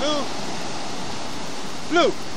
Blue. Blue.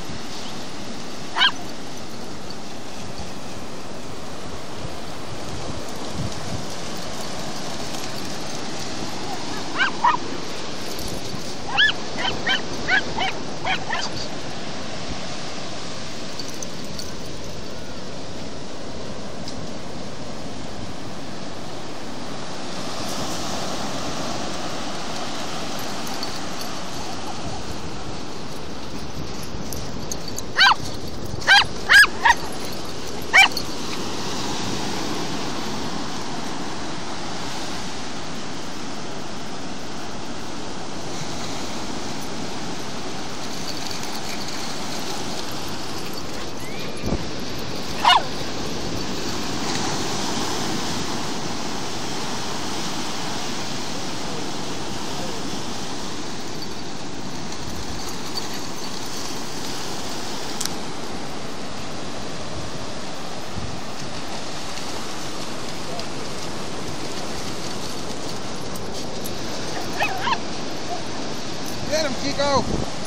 Get him, Chico!